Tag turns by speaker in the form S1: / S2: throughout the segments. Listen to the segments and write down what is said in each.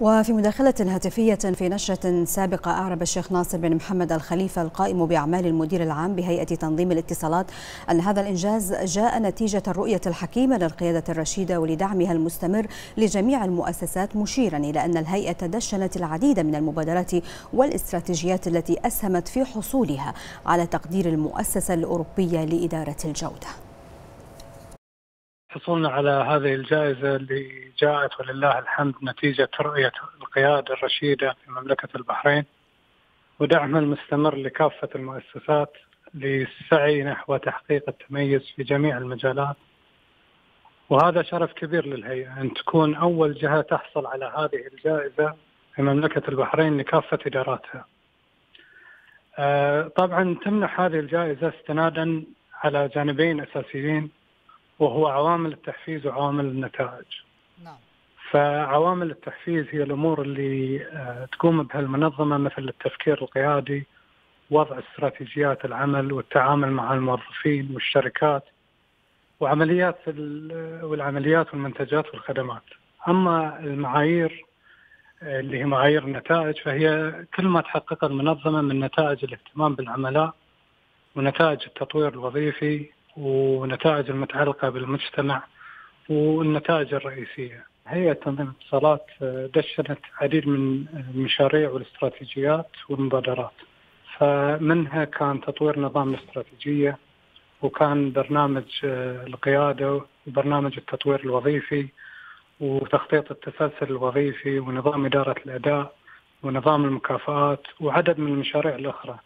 S1: وفي مداخلة هاتفية في نشرة سابقة أعرب الشيخ ناصر بن محمد الخليفة القائم بأعمال المدير العام بهيئة تنظيم الاتصالات أن هذا الإنجاز جاء نتيجة الرؤية الحكيمة للقيادة الرشيدة ولدعمها المستمر لجميع المؤسسات مشيرا إلى أن الهيئة دشنت العديد من المبادرات والاستراتيجيات التي أسهمت في حصولها على تقدير المؤسسة الأوروبية لإدارة الجودة.
S2: حصولنا على هذه الجائزة اللي جاءت ولله الحمد نتيجة رؤية القيادة الرشيدة في مملكة البحرين. ودعمها المستمر لكافة المؤسسات للسعي نحو تحقيق التميز في جميع المجالات. وهذا شرف كبير للهيئة أن تكون أول جهة تحصل على هذه الجائزة في مملكة البحرين لكافة إداراتها. آه، طبعا تمنح هذه الجائزة استنادا على جانبين أساسيين وهو عوامل التحفيز وعوامل النتائج. نعم. فعوامل التحفيز هي الأمور اللي آه، تقوم بها المنظمه مثل التفكير القيادي وضع استراتيجيات العمل والتعامل مع الموظفين والشركات وعمليات والعمليات والمنتجات والخدمات أما المعايير اللي هي معايير النتائج فهي كل ما تحققها المنظمة من نتائج الاهتمام بالعملاء ونتائج التطوير الوظيفي ونتائج المتعلقة بالمجتمع والنتائج الرئيسية. هيئة تنظيم الاتصالات آه، دشنت عديد من المشاريع والاستراتيجيات والمبادرات. فمنها كان تطوير نظام الاستراتيجية وكان برنامج آه، القيادة وبرنامج التطوير الوظيفي وتخطيط التسلسل الوظيفي ونظام إدارة الأداء ونظام المكافآت وعدد من المشاريع الأخرى.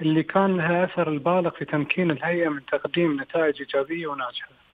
S2: اللي كان لها أثر البالغ في تمكين الهيئة من تقديم نتائج إيجابية وناجحة.